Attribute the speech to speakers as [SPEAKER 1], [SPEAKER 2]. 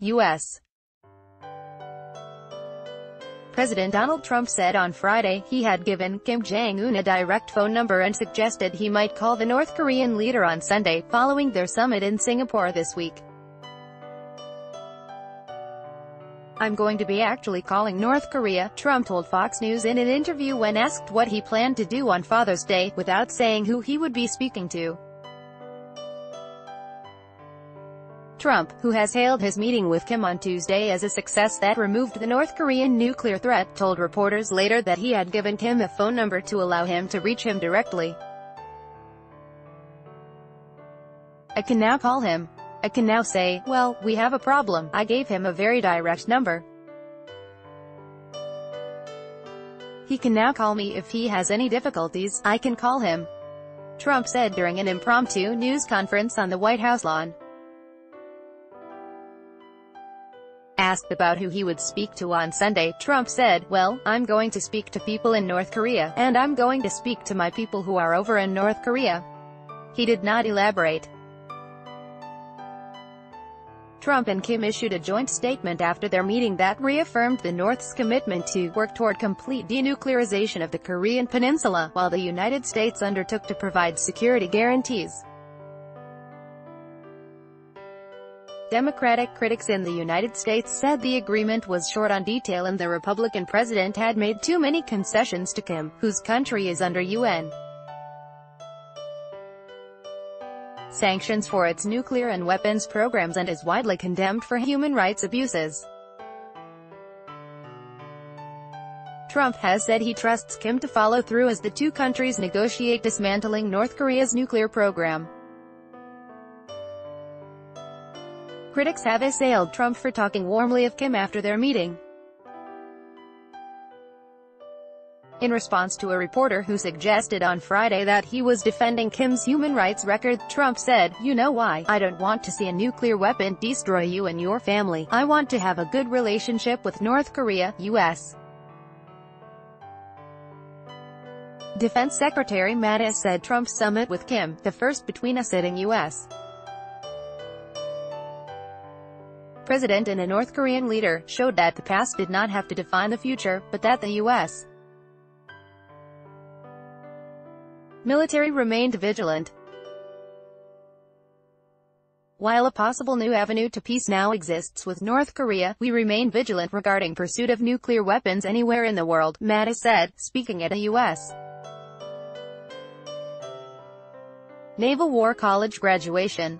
[SPEAKER 1] U.S. President Donald Trump said on Friday he had given Kim Jong-un a direct phone number and suggested he might call the North Korean leader on Sunday, following their summit in Singapore this week. I'm going to be actually calling North Korea, Trump told Fox News in an interview when asked what he planned to do on Father's Day, without saying who he would be speaking to. Trump, who has hailed his meeting with Kim on Tuesday as a success that removed the North Korean nuclear threat, told reporters later that he had given Kim a phone number to allow him to reach him directly. I can now call him. I can now say, well, we have a problem. I gave him a very direct number. He can now call me if he has any difficulties, I can call him. Trump said during an impromptu news conference on the White House lawn. Asked about who he would speak to on Sunday, Trump said, well, I'm going to speak to people in North Korea, and I'm going to speak to my people who are over in North Korea. He did not elaborate. Trump and Kim issued a joint statement after their meeting that reaffirmed the North's commitment to work toward complete denuclearization of the Korean peninsula, while the United States undertook to provide security guarantees. Democratic critics in the United States said the agreement was short on detail and the Republican president had made too many concessions to Kim, whose country is under UN. sanctions for its nuclear and weapons programs and is widely condemned for human rights abuses. Trump has said he trusts Kim to follow through as the two countries negotiate dismantling North Korea's nuclear program. Critics have assailed Trump for talking warmly of Kim after their meeting. In response to a reporter who suggested on Friday that he was defending Kim's human rights record, Trump said, You know why, I don't want to see a nuclear weapon destroy you and your family. I want to have a good relationship with North Korea, U.S. Defense Secretary Mattis said Trump's summit with Kim, the first between a sitting U.S. president and a North Korean leader, showed that the past did not have to define the future, but that the U.S. military remained vigilant. While a possible new avenue to peace now exists with North Korea, we remain vigilant regarding pursuit of nuclear weapons anywhere in the world, Mattis said, speaking at a U.S. Naval War College graduation.